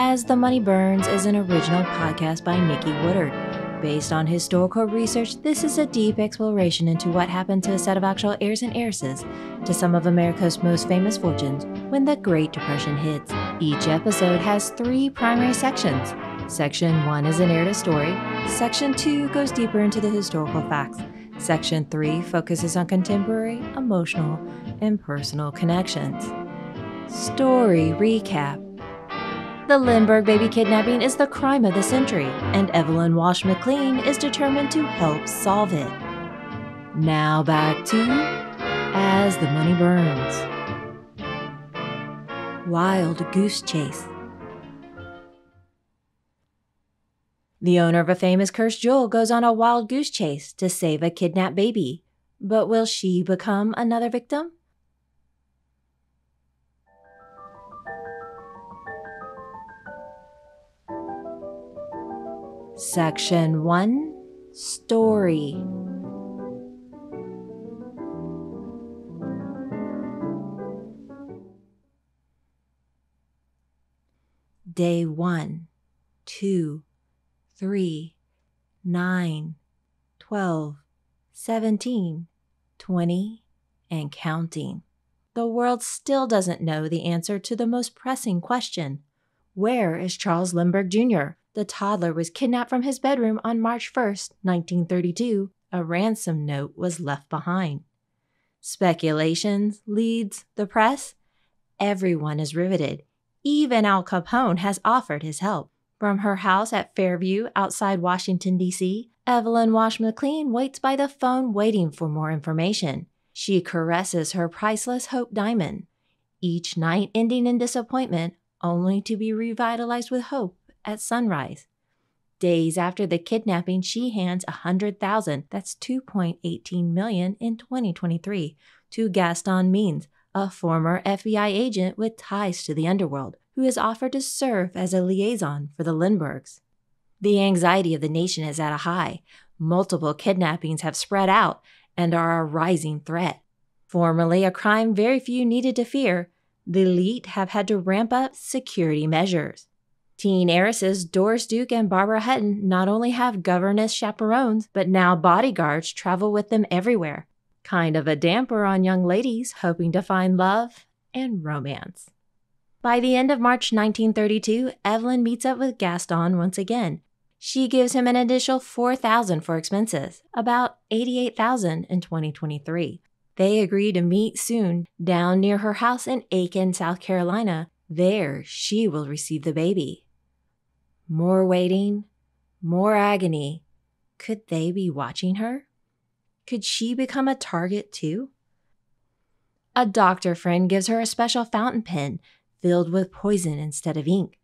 As the Money Burns is an original podcast by Nikki Woodard. Based on historical research, this is a deep exploration into what happened to a set of actual heirs and heiresses to some of America's most famous fortunes when the Great Depression hits. Each episode has three primary sections. Section 1 is an heir to story, Section 2 goes deeper into the historical facts, Section 3 focuses on contemporary, emotional, and personal connections. Story Recap the Lindbergh baby kidnapping is the crime of the century, and Evalyn Walsh McLean is determined to help solve it. Now back to As the Money Burns. Wild Goose Chase. The owner of a famous cursed jewel goes on a wild goose chase to save a kidnapped baby. But will she become another victim? Section 1 Story Day 1, 2, 3, 9, 12, 17, 20, and counting. The world still doesn't know the answer to the most pressing question Where is Charles Lindbergh Jr.? The toddler was kidnapped from his bedroom on March 1, 1932. A ransom note was left behind. Speculations, leads, the press, everyone is riveted. Even Al Capone has offered his help. From her house at Fairview outside Washington, D.C., Evalyn Walsh McLean waits by the phone waiting for more information. She caresses her priceless Hope Diamond, each night ending in disappointment, only to be revitalized with hope at sunrise. Days after the kidnapping, she hands a hundred thousand, that's 2.18 million in 2023, to Gaston Means, a former FBI agent with ties to the underworld, who is offered to serve as a liaison for the Lindberghs. The anxiety of the nation is at a high. Multiple kidnappings have spread out and are a rising threat. Formerly a crime very few needed to fear, the elite have had to ramp up security measures. Teen heiresses Doris Duke and Barbara Hutton not only have governess chaperones, but now bodyguards travel with them everywhere. Kind of a damper on young ladies hoping to find love and romance. By the end of March 1932, Evalyn meets up with Gaston once again. She gives him an additional 4000 for expenses, about 88000 in 2023. They agree to meet soon down near her house in Aiken, South Carolina. There, she will receive the baby. More waiting, more agony. Could they be watching her? Could she become a target too? A doctor friend gives her a special fountain pen filled with poison instead of ink.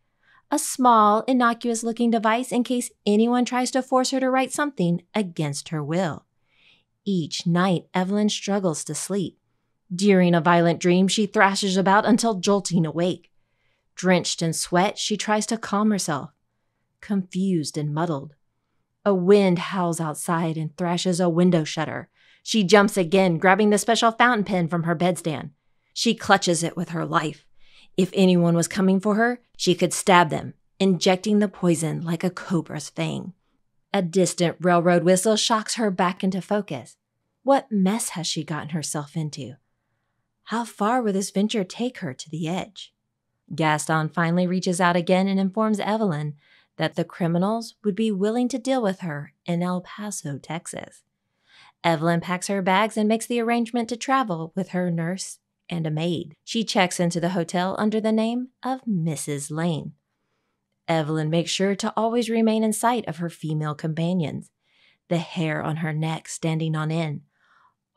A small, innocuous looking device in case anyone tries to force her to write something against her will. Each night, Evalyn struggles to sleep. During a violent dream, she thrashes about until jolting awake. Drenched in sweat, she tries to calm herself confused and muddled. A wind howls outside and thrashes a window shutter. She jumps again, grabbing the special fountain pen from her bedstand. She clutches it with her life. If anyone was coming for her, she could stab them, injecting the poison like a cobra's fang. A distant railroad whistle shocks her back into focus. What mess has she gotten herself into? How far will this venture take her to the edge? Gaston finally reaches out again and informs Evalyn that the criminals would be willing to deal with her in El Paso, Texas. Evalyn packs her bags and makes the arrangement to travel with her nurse and a maid. She checks into the hotel under the name of Mrs. Lane. Evalyn makes sure to always remain in sight of her female companions, the hair on her neck standing on end,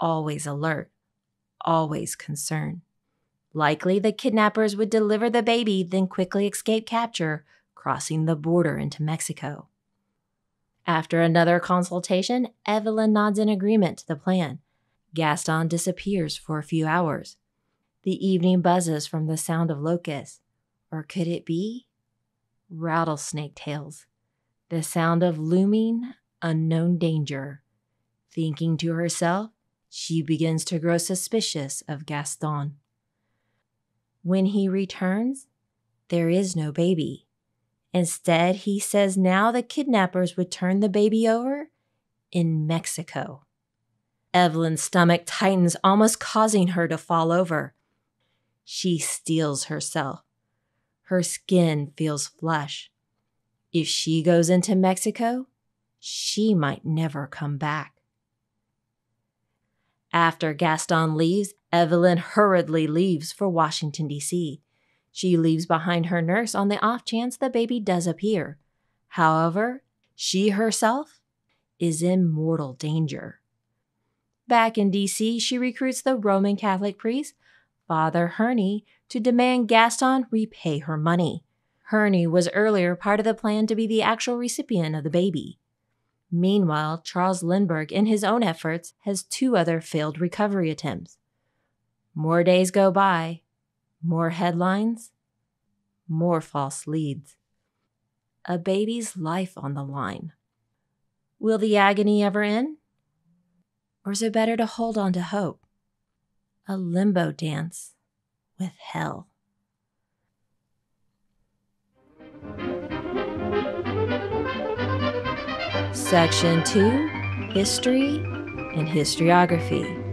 always alert, always concerned. Likely the kidnappers would deliver the baby, then quickly escape capture crossing the border into Mexico. After another consultation, Evalyn nods in agreement to the plan. Gaston disappears for a few hours. The evening buzzes from the sound of locusts. Or could it be? Rattlesnake tails. The sound of looming, unknown danger. Thinking to herself, she begins to grow suspicious of Gaston. When he returns, there is no baby. Instead, he says now the kidnappers would turn the baby over in Mexico. Evalyn's stomach tightens, almost causing her to fall over. She steels herself. Her skin feels flush. If she goes into Mexico, she might never come back. After Gaston leaves, Evalyn hurriedly leaves for Washington, D.C. She leaves behind her nurse on the off chance the baby does appear. However, she herself is in mortal danger. Back in D.C., she recruits the Roman Catholic priest, Father Hurney, to demand Gaston repay her money. Hurney was earlier part of the plan to be the actual recipient of the baby. Meanwhile, Charles Lindbergh, in his own efforts, has two other failed recovery attempts. More days go by, more headlines, more false leads. A baby's life on the line. Will the agony ever end? Or is it better to hold on to hope? A limbo dance with hell. Section 2 History and Historiography.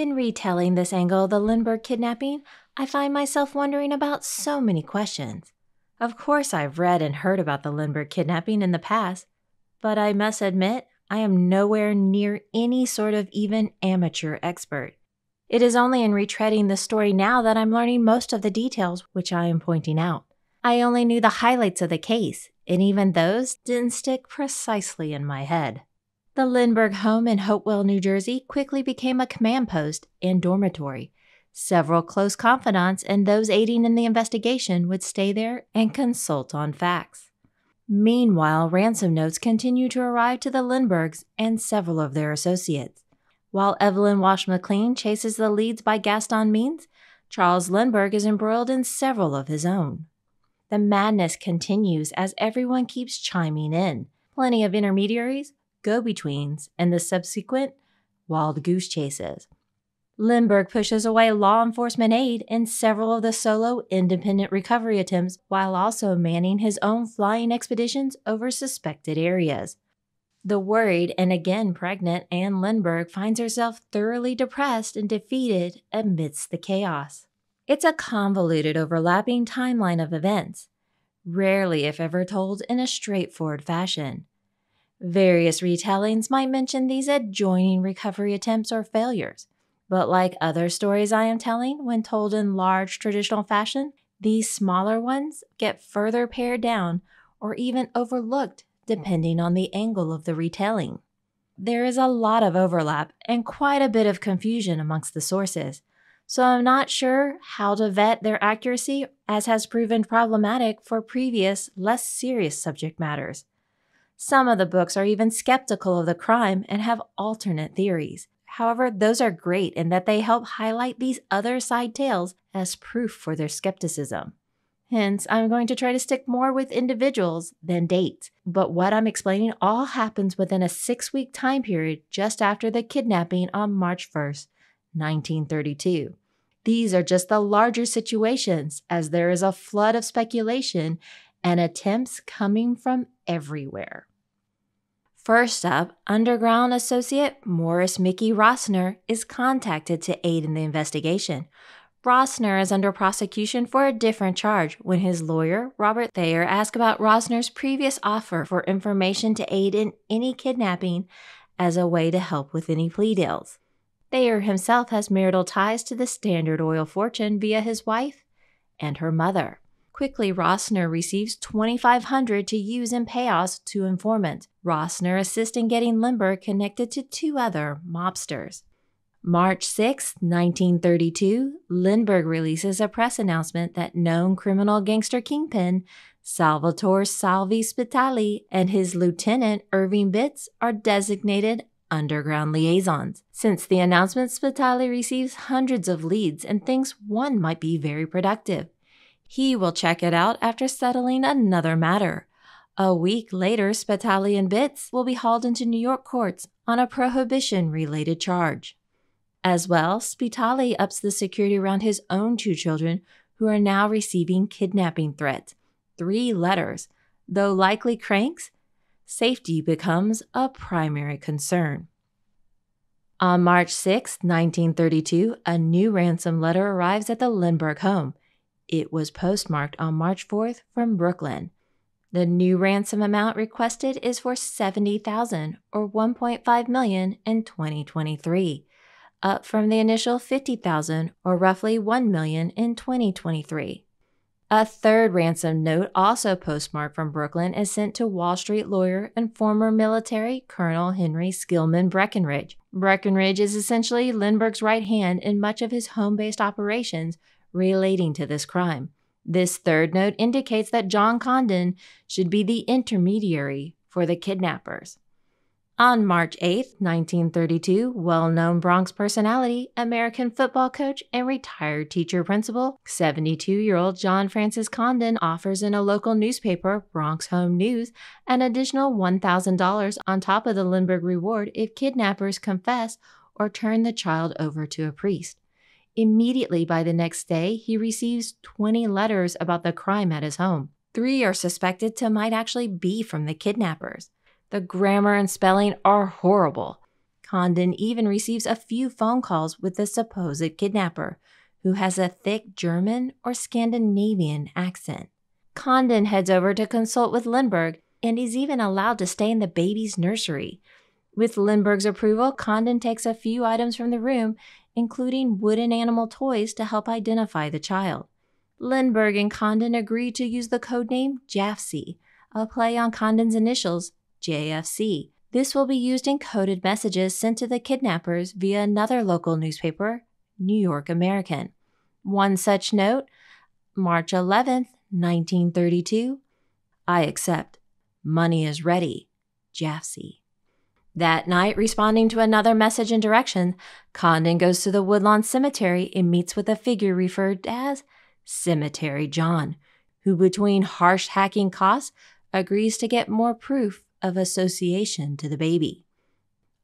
In retelling this angle of the Lindbergh kidnapping, I find myself wondering about so many questions. Of course, I've read and heard about the Lindbergh kidnapping in the past, but I must admit I am nowhere near any sort of even amateur expert. It is only in retreading the story now that I'm learning most of the details which I am pointing out. I only knew the highlights of the case, and even those didn't stick precisely in my head. The Lindbergh home in Hopewell, New Jersey quickly became a command post and dormitory. Several close confidants and those aiding in the investigation would stay there and consult on facts. Meanwhile, ransom notes continue to arrive to the Lindberghs and several of their associates. While Evalyn Walsh McLean chases the leads by Gaston Means, Charles Lindbergh is embroiled in several of his own. The madness continues as everyone keeps chiming in. Plenty of intermediaries, go betweens, and the subsequent wild goose chases. Lindbergh pushes away law enforcement aid in several of the solo independent recovery attempts while also manning his own flying expeditions over suspected areas. The worried and again pregnant Anne Lindbergh finds herself thoroughly depressed and defeated amidst the chaos. It's a convoluted, overlapping timeline of events, rarely, if ever, told in a straightforward fashion. Various retellings might mention these adjoining recovery attempts or failures, but like other stories I am telling, when told in large traditional fashion, these smaller ones get further pared down or even overlooked depending on the angle of the retelling. There is a lot of overlap and quite a bit of confusion amongst the sources, so I'm not sure how to vet their accuracy, as has proven problematic for previous, less serious subject matters. Some of the books are even skeptical of the crime and have alternate theories. However, those are great in that they help highlight these other side tales as proof for their skepticism. Hence, I'm going to try to stick more with individuals than dates. But what I'm explaining all happens within a six week time period just after the kidnapping on March 1st, 1932. These are just the larger situations, as there is a flood of speculation and attempts coming from everywhere. First up, Underground associate Morris Mickey Rosner is contacted to aid in the investigation. Rosner is under prosecution for a different charge when his lawyer, Robert Thayer, asked about Rosner's previous offer for information to aid in any kidnapping as a way to help with any plea deals. Thayer himself has marital ties to the Standard Oil fortune via his wife and her mother. Quickly, Rosner receives 2500 to use in payouts to informant. Rosner assists in getting Lindbergh connected to two other mobsters. March 6, 1932, Lindbergh releases a press announcement that known criminal gangster kingpin Salvatore Salvy Spitale and his lieutenant Irving Bitz are designated underground liaisons. Since the announcement, Spitali receives hundreds of leads and thinks one might be very productive. He will check it out after settling another matter. A week later, Spitale and Bitz will be hauled into New York courts on a prohibition related charge. As well, Spitale ups the security around his own two children who are now receiving kidnapping threats. Three letters. Though likely cranks, safety becomes a primary concern. On March 6, 1932, a new ransom letter arrives at the Lindbergh home. It was postmarked on March 4th from Brooklyn. The new ransom amount requested is for 70,000 or 1.5 million in 2023 up from the initial 50,000 or roughly 1 million in 2023. A third ransom note, also postmarked from Brooklyn, is sent to Wall Street lawyer and former military Colonel Henry Skillman Breckinridge. Breckinridge is essentially Lindbergh's right hand in much of his home based operations relating to this crime. This third note indicates that John Condon should be the intermediary for the kidnappers. On March 8, 1932, well known Bronx personality, American football coach, and retired teacher principal, 72 year old John Francis Condon offers in a local newspaper, Bronx Home News, an additional $1,000 on top of the Lindbergh reward if kidnappers confess or turn the child over to a priest. Immediately by the next day, he receives 20 letters about the crime at his home. Three are suspected to might actually be from the kidnappers. The grammar and spelling are horrible. Condon even receives a few phone calls with the supposed kidnapper, who has a thick German or Scandinavian accent. Condon heads over to consult with Lindbergh and is even allowed to stay in the baby's nursery. With Lindbergh's approval, Condon takes a few items from the room, including wooden animal toys to help identify the child. Lindbergh and Condon agreed to use the code name Jafsie, a play on Condon's initials JFC. This will be used in coded messages sent to the kidnappers via another local newspaper, New York American. One such note March 11th, 1932. I accept. Money is ready. Jafsie. That night, responding to another message and direction, Condon goes to the Woodlawn Cemetery and meets with a figure referred as Cemetery John, who, between harsh hacking costs, agrees to get more proof of association to the baby.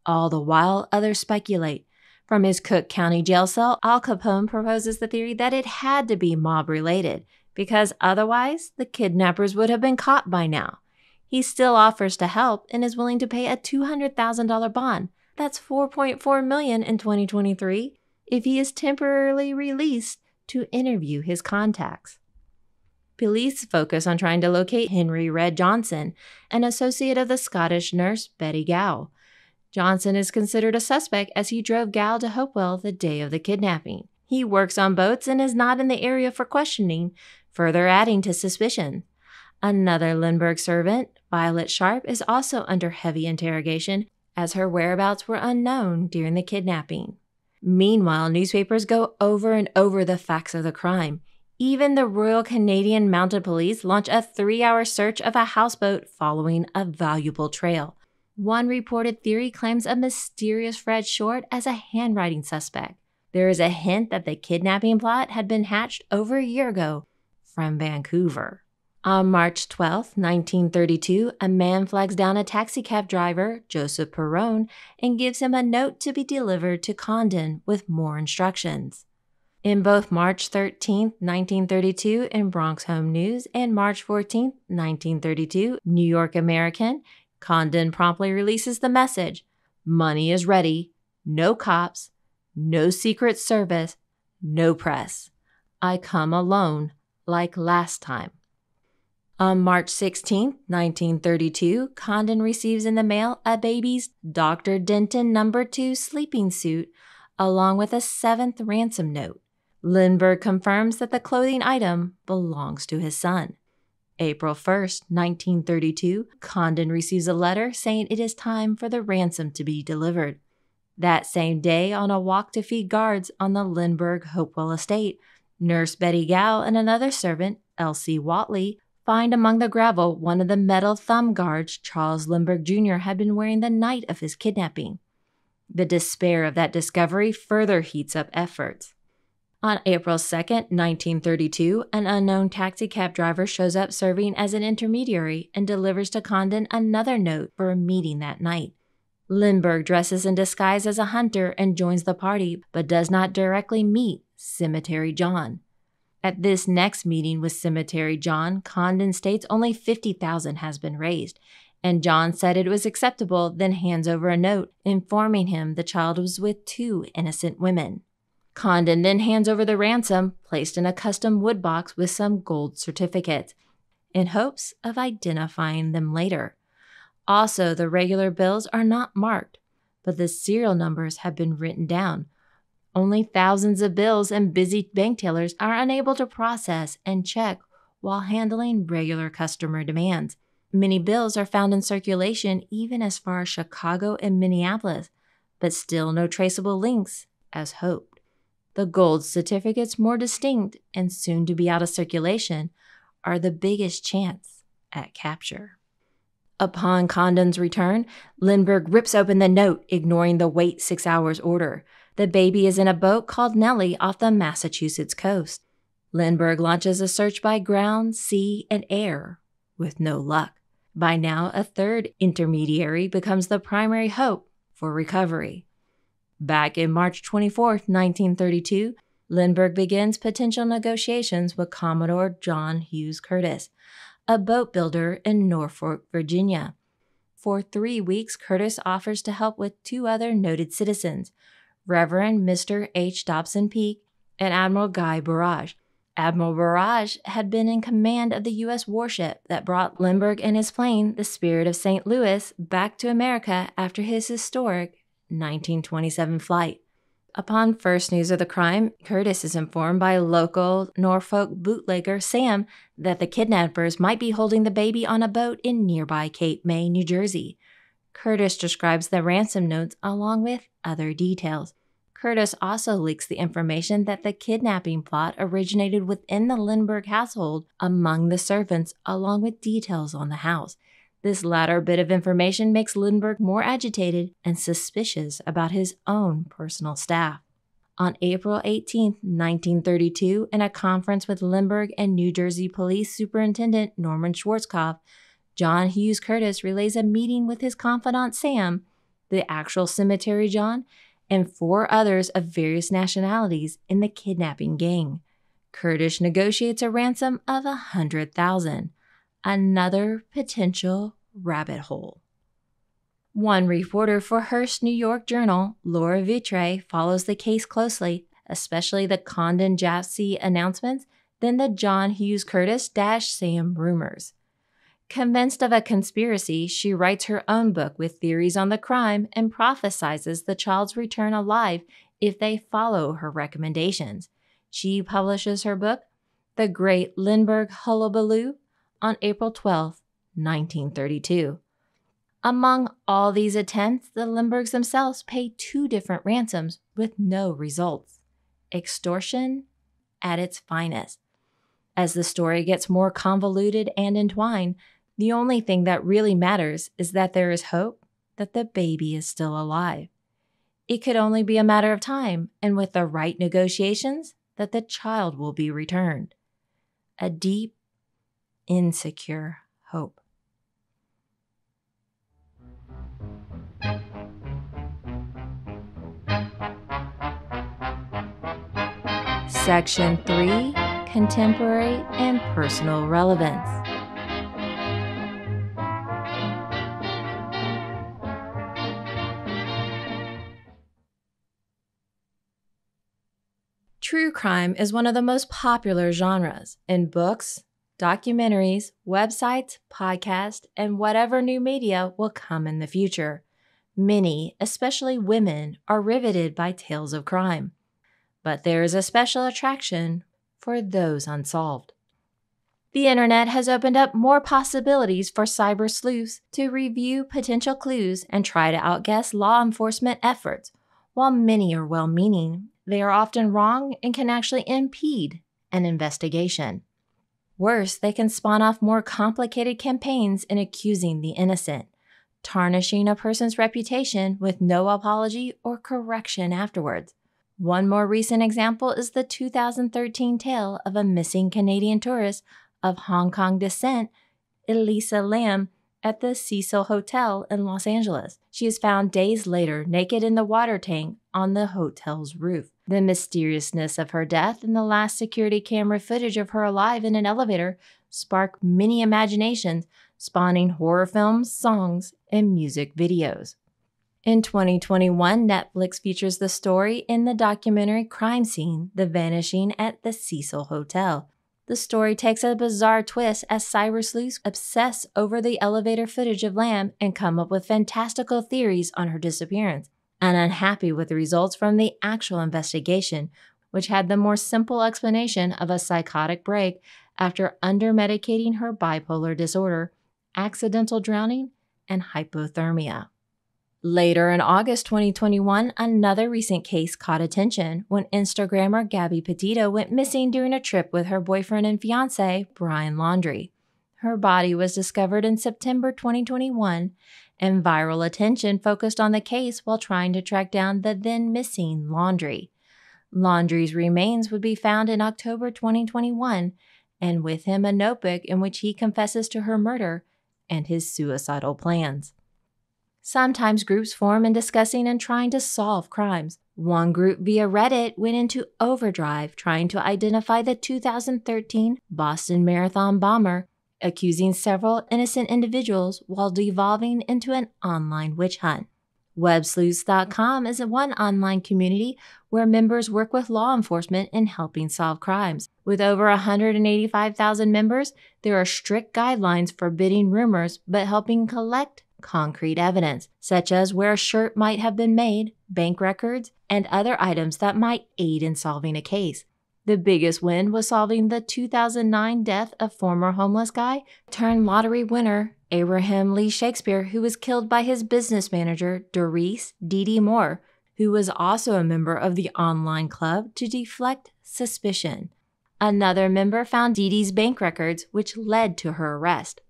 All the while, others speculate. From his Cook County jail cell, Al Capone proposes the theory that it had to be mob related, because otherwise the kidnappers would have been caught by now. He still offers to help and is willing to pay a $200,000 bond. That's 4.4 million in 2023 if he is temporarily released to interview his contacts. Police focus on trying to locate Henry Red Johnson, an associate of the Scottish nurse Betty Gow. Johnson is considered a suspect as he drove Gow to Hopewell the day of the kidnapping. He works on boats and is not in the area for questioning, further adding to suspicion. Another Lindbergh servant, Violette Sharpe, is also under heavy interrogation as her whereabouts were unknown during the kidnapping. Meanwhile, newspapers go over and over the facts of the crime, even the Royal Canadian Mounted Police launch a three hour search of a houseboat following a valuable trail. One reported theory claims a mysterious Fred Short as a handwriting suspect. There is a hint that the kidnapping plot had been hatched over a year ago from Vancouver. On March 12, 1932, a man flags down a taxicab driver, Joseph Perrone, and gives him a note to be delivered to Condon with more instructions. In both March 13, 1932, in Bronx Home News and March 14, 1932, New York American, Condon promptly releases the message Money is ready, no cops, no Secret Service, no press. I come alone, like last time. On March 16, 1932, Condon receives in the mail a baby's Dr. Denton number 2 sleeping suit along with a seventh ransom note. Lindbergh confirms that the clothing item belongs to his son. April 1st, 1932, Condon receives a letter saying it is time for the ransom to be delivered. That same day, on a walk to feed guards on the Lindbergh Hopewell estate, Nurse Betty Gow and another servant, Elsie Whateley, find among the gravel one of the metal thumb guards Charles Lindbergh Jr. had been wearing the night of his kidnapping. The despair of that discovery further heats up efforts. On April 2, 1932, an unknown taxicab driver shows up serving as an intermediary and delivers to Condon another note for a meeting that night. Lindbergh dresses in disguise as a hunter and joins the party, but does not directly meet Cemetery John. At this next meeting with Cemetery John, Condon states only 50,000 has been raised, and John said it was acceptable, then hands over a note informing him the child was with two innocent women. Condon then hands over the ransom, placed in a custom wood box with some gold certificates, in hopes of identifying them later. Also, the regular bills are not marked, but the serial numbers have been written down. Only thousands of bills and busy bank tellers are unable to process and check while handling regular customer demands. Many bills are found in circulation even as far as Chicago and Minneapolis, but still no traceable links as hoped. The gold certificates, more distinct and soon to be out of circulation, are the biggest chance at capture. Upon Condon's return, Lindbergh rips open the note, ignoring the wait six hours order. The baby is in a boat called Nellie off the Massachusetts coast. Lindbergh launches a search by ground, sea, and air, with no luck. By now, a third intermediary becomes the primary hope for recovery. Back in March 24, 1932, Lindbergh begins potential negotiations with Commodore John Hughes Curtis, a boat builder in Norfolk, Virginia. For three weeks, Curtis offers to help with two other noted citizens, Reverend Mr. H. Dobson Peak and Admiral Guy Burrage. Admiral Burrage had been in command of the U.S. warship that brought Lindbergh and his plane, the Spirit of St. Louis, back to America after his historic 1927 flight. Upon first news of the crime, Curtis is informed by local Norfolk bootlegger Sam that the kidnappers might be holding the baby on a boat in nearby Cape May, New Jersey. Curtis describes the ransom notes along with other details. Curtis also leaks the information that the kidnapping plot originated within the Lindbergh household among the servants, along with details on the house. This latter bit of information makes Lindbergh more agitated and suspicious about his own personal staff. On April 18, 1932, in a conference with Lindbergh and New Jersey Police Superintendent Norman Schwarzkopf, John Hughes Curtis relays a meeting with his confidant Sam, the actual cemetery John, and four others of various nationalities in the kidnapping gang. Curtis negotiates a ransom of a hundred thousand another potential rabbit hole. One reporter for Hearst New York Journal, Laura Vitray, follows the case closely, especially the Condon Jafsie announcements, then the John Hughes Curtis Sam rumors. Convinced of a conspiracy, she writes her own book with theories on the crime and prophesizes the child's return alive if they follow her recommendations. She publishes her book, The Great Lindbergh Hullabaloo, on April 12, 1932. Among all these attempts, the Lindberghs themselves pay two different ransoms with no results. Extortion at its finest. As the story gets more convoluted and entwined, the only thing that really matters is that there is hope that the baby is still alive. It could only be a matter of time, and with the right negotiations, that the child will be returned. A deep insecure hope. Section 3 Contemporary and Personal Relevance. True crime is one of the most popular genres in books, documentaries, websites, podcasts, and whatever new media will come in the future. Many, especially women, are riveted by tales of crime. But there is a special attraction for those unsolved. The internet has opened up more possibilities for cyber sleuths to review potential clues and try to outguess law enforcement efforts. While many are well meaning, they are often wrong and can actually impede an investigation. Worse, they can spawn off more complicated campaigns in accusing the innocent, tarnishing a person's reputation with no apology or correction afterwards. One more recent example is the 2013 tale of a missing Canadian tourist of Hong Kong descent, Elisa Lam, at the Cecil Hotel in Los Angeles. She is found days later naked in the water tank on the hotel's roof. The mysteriousness of her death and the last security camera footage of her alive in an elevator spark many imaginations, spawning horror films, songs, and music videos. In 2021, Netflix features the story in the documentary Crime Scene The Vanishing at the Cecil Hotel. The story takes a bizarre twist as cyber sleuths obsess over the elevator footage of Lam and come up with fantastical theories on her disappearance, and unhappy with the results from the actual investigation, which had the more simple explanation of a psychotic break after undermedicating her bipolar disorder, accidental drowning, and hypothermia. Later in August 2021, another recent case caught attention when Instagrammer Gabby Petito went missing during a trip with her boyfriend and fiance, Brian Laundrie. Her body was discovered in September 2021, and viral attention focused on the case while trying to track down the then missing Laundrie. Laundrie's remains would be found in October 2021, and with him a notebook in which he confesses to her murder and his suicidal plans. Sometimes groups form in discussing and trying to solve crimes. One group via Reddit went into overdrive trying to identify the 2013 Boston Marathon bomber, accusing several innocent individuals while devolving into an online witch hunt. WebSleuths.com is one online community where members work with law enforcement in helping solve crimes. With over 185,000 members, there are strict guidelines forbidding rumors but helping collect concrete evidence, such as where a shirt might have been made, bank records, and other items that might aid in solving a case. The biggest win was solving the 2009 death of former homeless guy turned lottery winner Abraham Lee Shakespeare, who was killed by his business manager, Dorice Dee Moore, who was also a member of the online club to deflect suspicion. Another member found Dee Dee's bank records, which led to her arrest.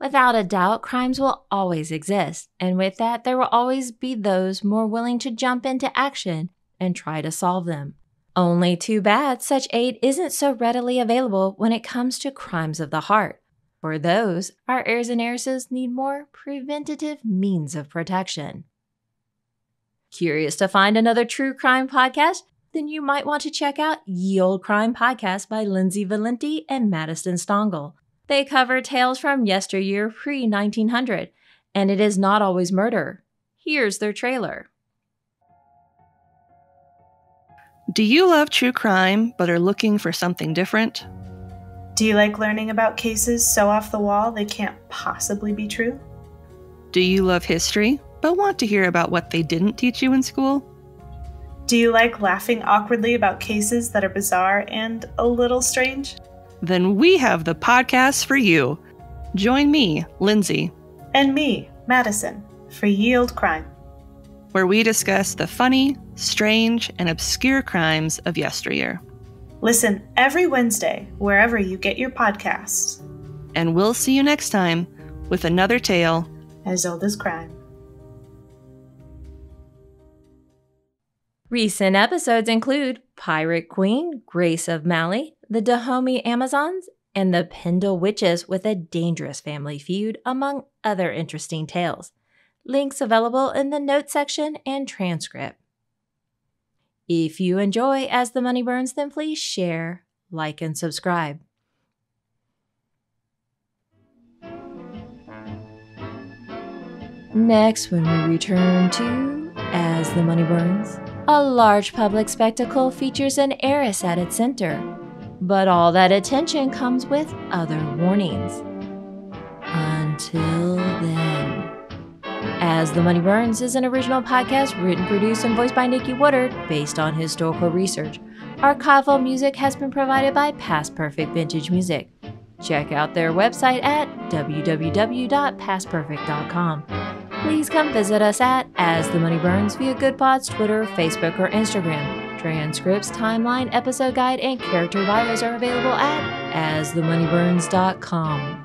Without a doubt, crimes will always exist, and with that, there will always be those more willing to jump into action and try to solve them. Only too bad such aid isn't so readily available when it comes to crimes of the heart. For those, our heirs and heiresses need more preventative means of protection. Curious to find another true crime podcast? Then you might want to check out Ye Olde Crime Podcast by Lindsay Valenti and Madison Stongel. They cover tales from yesteryear pre 1900, and it is not always murder. Here's their trailer. Do you love true crime but are looking for something different? Do you like learning about cases so off the wall they can't possibly be true? Do you love history but want to hear about what they didn't teach you in school? Do you like laughing awkwardly about cases that are bizarre and a little strange? Then we have the podcast for you. Join me, Lindsay. And me, Madison, for Ye Olde Crime, where we discuss the funny, strange, and obscure crimes of yesteryear. Listen every Wednesday, wherever you get your podcasts. And we'll see you next time with another tale as old as crime. Recent episodes include Pirate Queen, Grace O'Malley, the Dahomey Amazons, and the Pendle Witches with a dangerous family feud, among other interesting tales. Links available in the notes section and transcript. If you enjoy As the Money Burns, then please share, like, and subscribe. Next, when we return to As the Money Burns, a large public spectacle features an heiress at its center but all that attention comes with other warnings. Until then. As the Money Burns is an original podcast written, produced, and voiced by Nikki Woodard based on historical research. Archival music has been provided by Past Perfect Vintage Music. Check out their website at www.pastperfect.com. Please come visit us at As the Money Burns via Goodpods, Twitter, Facebook, or Instagram. Transcripts, timeline, episode guide, and character bios are available at asthemoneyburns.com.